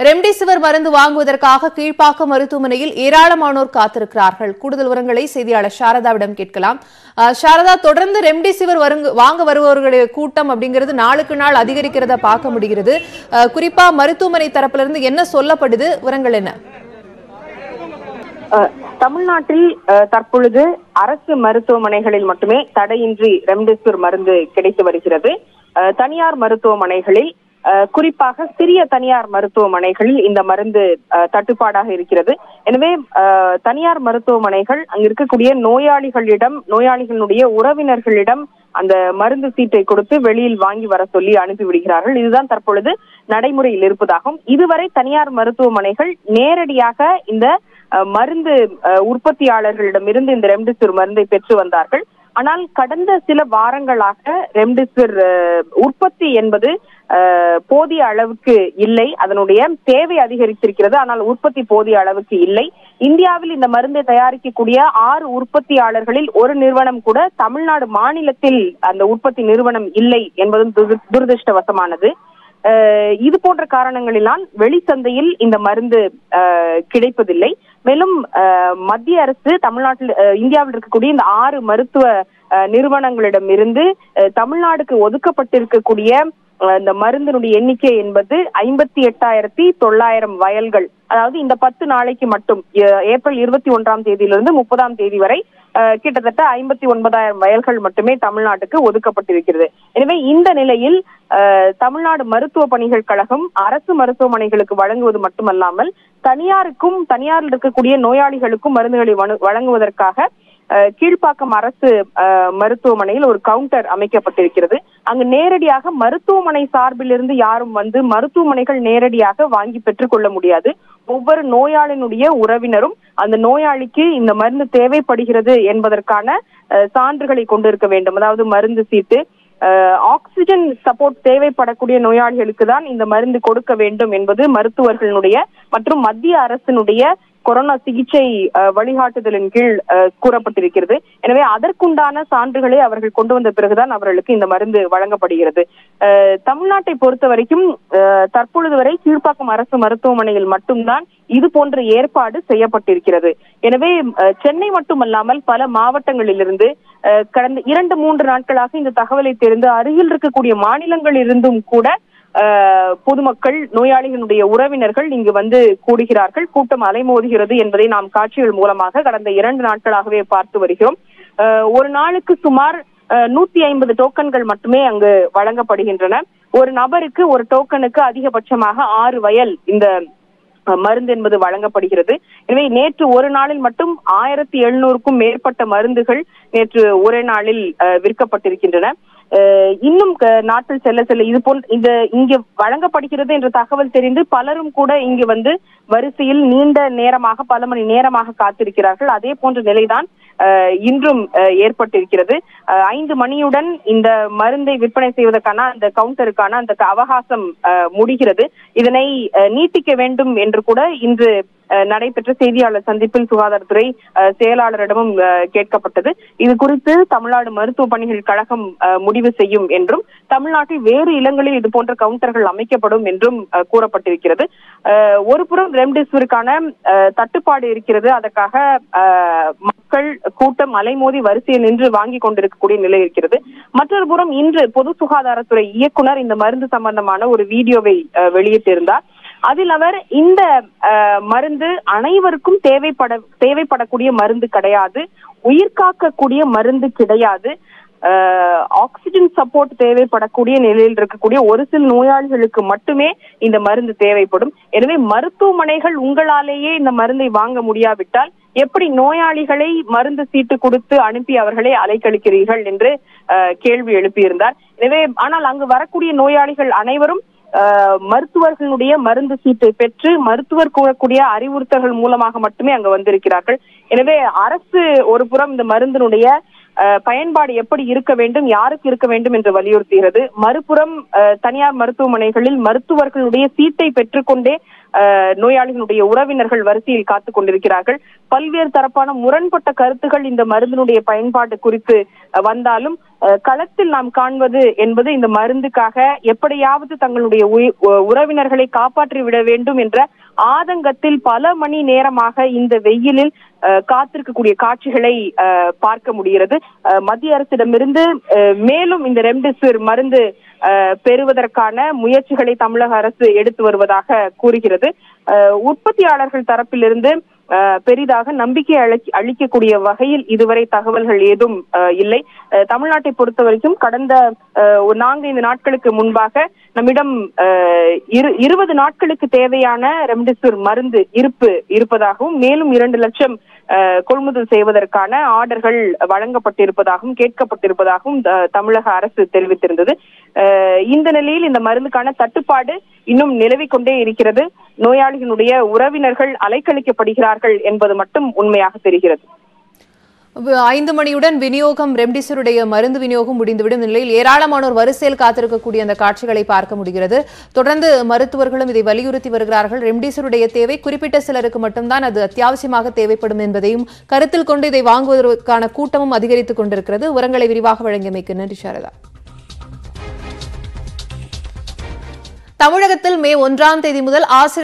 Remdesivir மருந்து வாங்குவதற்காக கீழ்ப்பாக்கம் மருத்துவமனையில் ஏராளமானோர் காத்திருக்கிறார்கள். கூடுதல் விவரங்களை செய்தியாளர் சாரதாவிடம் கேட்கலாம். அஹ், சாரதா தொடர்ந்து ரெம்டெசிவிர் வருங்க- வாங்க வருபவர்களுடைய கூட்டம் அப்படிங்கிறது நாளுக்கு நாள் அதிகரிக்கிறத பார்க்க முடிகிறது. அஹ், குறிப்பா மருத்துவமனை தரப்புல இருந்து என்ன சொல்லப்படுது? விவரங்கள் என்ன? தமிழ்நாட்டில் அஹ், தற்பொழுது அரசு மருத்துவமனைகளில் மட்டுமே தடையின்றி ரெம்டெசிவிர் மருந்து கிடைத்து வருகிறது. அஹ், தனியார் மருத்துவமனைகளில் குறிப்பாக சிறிய தனியார் மருத்துவமனைகளில் இந்த மருந்து தட்டுப்பாடாக இருக்கிறது. எனவே தனியார் மருத்துவமனைகள் அங்க இருக்கக்கூடிய நோயாளிகளிடம் நோயாளிகளுடைய உறவினர்களிடம் அந்த மருந்து சீட்டை கொடுத்து வெளியில் வாங்கி வர சொல்லி அனுப்பிவிடுகிறார்கள் இதுதான் தற்பொழுது நடைமுறையில் இருப்பதாகும். இதுவரை தனியார் மருத்துவமனைகள் நேரடியாக இந்த அஹ், மருந்து அஹ், உற்பத்தியாளர்களிடமிருந்து இந்த ரெம்டெசிவிர் மருந்தை பெற்று வந்தார்கள். ஆனால் கடந்த சில வாரங்களாக ரெம்டெசிவிர் அஹ், உற்பத்தி என்பது போதிய அளவுக்கு இல்லை. அதனுடைய தேவை அதிகரித்திருக்கிறது. ஆனால் உற்பத்தி போதிய அளவுக்கு இல்லை. இந்தியாவில் இந்த மருந்தை தயாரிக்கக்கூடிய ஆறு உற்பத்தியாளர்களில் ஒரு நிறுவனம் கூட தமிழ்நாடு மாநிலத்தில் அந்த உற்பத்தி நிறுவனம் இல்லை என்பதும் துரதிருஷ்டவசமானது. இது போன்ற காரணங்களினால் வெளிச்சந்தையில் இந்த மருந்து அஹ், கிடைப்பதில்லை. மேலும் அஹ், மத்திய அரசு தமிழ்நாட்டில் இந்தியாவில் இருக்கக்கூடிய இந்த ஆறு மருத்துவ அஹ், நிறுவனங்களிடமிருந்து அஹ், தமிழ்நாடுக்கு ஒதுக்கப்பட்டிருக்கக்கூடிய இந்த மருந்தினுடைய எண்ணிக்கை என்பது ஐம்பத்தி எட்டாயிரத்தி தொள்ளாயிரம் வயல்கள். அதாவது இந்த பத்து நாளைக்கு மட்டும் ஏப்ரல் இருபத்தி ஒன்றாம் தேதியிலிருந்து முப்பதாம் தேதி வரை கிட்டத்தட்ட ஐம்பத்தி ஒன்பதாயிரம் வயல்கள் மட்டுமே தமிழ்நாட்டுக்கு ஒதுக்கப்பட்டிருக்கிறது. எனவே இந்த நிலையில் தமிழ்நாடு மருத்துவ பணிகள் கழகம் அரசு மருத்துவமனைகளுக்கு வழங்குவது மட்டுமல்லாமல் தனியாருக்கும் தனியாரில் இருக்கக்கூடிய நோயாளிகளுக்கும் மருந்துகளை வழங்குவதற்காக அஹ், கீழ்ப்பாக்கம் அரசு மருத்துவமனையில் ஒரு கவுண்டர் அமைக்கப்பட்டிருக்கிறது. அங்கு நேரடியாக மருத்துவமனை சார்பிலிருந்து யாரும் வந்து மருத்துவமனைகள் நேரடியாக வாங்கி பெற்றுக்கொள்ள முடியாது. ஒவ்வொரு நோயாளினுடைய உறவினரும் அந்த நோயாளிக்கு இந்த மருந்து தேவைப்படுகிறது என்பதற்கான அஹ், சான்றுகளை கொண்டிருக்க வேண்டும். அதாவது மருந்து சீட்டு ஆக்சிஜன் சப்போர்ட் தேவைப்படக்கூடிய நோயாளிகளுக்கு தான் இந்த மருந்து கொடுக்க வேண்டும் என்பது மருத்துவர்களுடைய மற்றும் மத்திய அரசினுடைய கொரோனா சிகிச்சை வழிகாட்டுதலின் கீழ் அஹ், கூறப்பட்டிருக்கிறது. எனவே அதற்குண்டான சான்றுகளை அவர்கள் கொண்டு வந்த பிறகுதான் அவர்களுக்கு இந்த மருந்து வழங்கப்படுகிறது. தமிழ்நாட்டை பொறுத்த வரைக்கும் அஹ், தற்பொழுது வரை கீழ்ப்பாக்கம் அரசு மருத்துவமனையில் மட்டும்தான் இது போன்ற ஏற்பாடு செய்யப்பட்டிருக்கிறது. எனவே சென்னை மட்டுமல்லாமல் பல மாவட்டங்களிலிருந்து அஹ், கடந்த இரண்டு மூன்று நாட்களாக இந்த தகவலை தெரிந்து அருகில் இருக்கக்கூடிய மாநிலங்களிலிருந்தும் கூட பொதுமக்கள் நோயாளிகளுடைய உறவினர்கள் இங்கு வந்து கூடுகிறார்கள். கூட்டம் அலைமோதுகிறது என்பதை நாம் காட்சிகள் மூலமாக கடந்த இரண்டு நாட்களாகவே பார்த்து வருகிறோம். ஒரு நாளுக்கு சுமார் நூத்தி ஐம்பது டோக்கன்கள் மட்டுமே அங்கு வழங்கப்படுகின்றன. ஒரு நபருக்கு ஒரு டோக்கனுக்கு அதிகபட்சமாக ஆறு வயல் இந்த மருந்து என்பது வழங்கப்படுகிறது. எனவே நேற்று ஒரு நாளில் மட்டும் ஆயிரத்தி எழுநூறுக்கும் மேற்பட்ட மருந்துகள் நேற்று ஒரே நாளில் விற்கப்பட்டிருக்கின்றன. இன்னும் நாட்கள் செல்ல செல்ல இது போல் இந்த இங்கு வழங்கப்படுகிறது என்ற தகவல் தெரிந்து பலரும் கூட இங்கு வந்து வரிசையில் நீண்ட நேரமாக பல மணி நேரமாக காத்திருக்கிறார்கள். அதே போன்ற நிலைதான் அஹ், இன்றும் அஹ், ஏற்பட்டிருக்கிறது. அஹ், ஐந்து மணியுடன் இந்த மருந்தை விற்பனை செய்வதற்கான அந்த கவுண்டருக்கான அந்த அவகாசம் அஹ், முடிகிறது. இதனை அஹ், நீட்டிக்க வேண்டும் என்று கூட இன்று நடைபெற்ற செய்தியாளர் சந்திப்பில் சுகாதாரத்துறை அஹ், செயலாளரிடமும் கேட்கப்பட்டது. இது குறித்து தமிழ்நாடு மருத்துவ பணிகள் கழகம் அஹ், முடிவு செய்யும் என்றும் தமிழ்நாட்டில் வேறு இடங்களில் இது போன்ற கவுண்டர்கள் அமைக்கப்படும் என்றும் கூறப்பட்டிருக்கிறது. அஹ், ஒரு புறம் ரெம்டெசிவிருக்கான அஹ், தட்டுப்பாடு இருக்கிறது. அதற்காக மக்கள் கூட்டம் அலைமோதி வரிசையில் நின்று வாங்கி கொண்டிருக்கக்கூடிய நிலை இருக்கிறது. மற்றொரு புறம் இன்று பொது சுகாதாரத்துறை இயக்குனர் இந்த மருந்து சம்பந்தமான ஒரு வீடியோவை அஹ், வெளியிட்டிருந்தார். அதில் அவர் இந்த மருந்து அனைவருக்கும் தேவைப்பட தேவைப்படக்கூடிய மருந்து கிடையாது. உயிர் காக்கக்கூடிய மருந்து கிடையாது. ஆக்சிஜன் சப்போர்ட் தேவைப்படக்கூடிய நிலையில் இருக்கக்கூடிய ஒரு சில நோயாளிகளுக்கு மட்டுமே இந்த மருந்து தேவைப்படும். எனவே மருத்துவமனைகள் உங்களாலேயே இந்த மருந்தை வாங்க முடியாவிட்டால் எப்படி நோயாளிகளை மருந்து சீட்டு கொடுத்து அனுப்பி அவர்களை அலைக்கழிக்கிறீர்கள் என்று அஹ், கேள்வி எழுப்பியிருந்தார். எனவே ஆனால் அங்கு வரக்கூடிய நோயாளிகள் அனைவரும் மருத்துவர்களுடைய மருந்து சீட்டை பெற்று மருத்துவர் கூறக்கூடிய அறிவுறுத்தல்கள் மூலமாக மட்டுமே அங்க வந்திருக்கிறார்கள். எனவே அரசு ஒரு புறம் இந்த மருந்தினுடைய அஹ், பயன்பாடு எப்படி இருக்க வேண்டும் யாருக்கு இருக்க வேண்டும் என்று வலியுறுத்துகிறது. மறுபுறம் அஹ், தனியார் மருத்துவமனைகளில் மருத்துவர்களுடைய சீட்டை பெற்றுக்கொண்டே நோயாளிகளுடைய உறவினர்கள் வரிசையில் காத்துக் கொண்டிருக்கிறார்கள். பல்வேறு தரப்பான முரண்பட்ட கருத்துகள் இந்த மருந்தினுடைய பயன்பாடு குறித்து வந்தாலும் அஹ், களத்தில் நாம் காண்பது என்பது இந்த மருந்துக்காக எப்படியாவது தங்களுடைய உ- உறவினர்களை காப்பாற்றி விட வேண்டும் என்ற ஆதங்கத்தில் பல மணி நேரமாக இந்த வெயிலில் அஹ், காத்திருக்கக்கூடிய காட்சிகளை அஹ், பார்க்க முடிகிறது. அஹ், மத்திய அரசிடமிருந்து அஹ், மேலும் இந்த ரெம்டெசிவிர் மருந்து பெறுவதற்கான முயற்சிகளை தமிழக அரசு எடுத்து வருவதாக கூறுகிறது. அஹ், உற்பத்தியாளர்கள் தரப்பிலிருந்து பெரிதாக நம்பிக்கை அளிக்கக்கூடிய வகையில் இதுவரை தகவல்கள் ஏதும் அஹ், இல்லை. தமிழ்நாட்டை பொறுத்த வரைக்கும் கடந்த அஹ், நான்கைந்து நாட்களுக்கு முன்பாக நம்மிடம் இரு- இருபது நாட்களுக்கு தேவையான ரெம்டெசிவிர் மருந்து இருப்பு இருப்பதாகவும் மேலும் இரண்டு லட்சம் கொள்முதல் செய்வதற்கான ஆர்டர்கள் வழங்கப்பட்டிருப்பதாகவும் கேட்கப்பட்டிருப்பதாகவும் தமிழக அரசு தெரிவித்திருந்தது. இந்த நிலையில் இந்த மருந்துக்கான தட்டுப்பாடு இன்னும் நிலவிக் கொண்டே இருக்கிறது. நோயாளிகளுடைய உறவினர்கள் அலைக்கழிக்கப்படுகிறார்கள் என்பது மட்டும் உண்மையாக தெரிகிறது. ஐந்து மணியுடன் விநியோகம் ரெம்டிசிவருடைய மருந்து விநியோகம் முடிந்துவிடும் நிலையில் ஏராளமானோர் வரிசையில் காத்திருக்கக்கூடிய அந்த காட்சிகளை பார்க்க முடிகிறது. தொடர்ந்து மருத்துவர்களும் இதை வலியுறுத்தி வருகிறார்கள். ரெம்டிசிவருடைய தேவை குறிப்பிட்ட சிலருக்கு மட்டும்தான் அது அத்தியாவசியமாக தேவைப்படும் என்பதையும் கருத்தில் கொண்டு இதை வாங்குவதற்கான கூட்டமும் அதிகரித்துக் கொண்டிருக்கிறது. உரங்களை விரிவாக வழங்கியமைக்கு நன்றி சாரதா. தமிழகத்தில் மே ஒன்றாம் தேதி முதல் ஆசிரியர்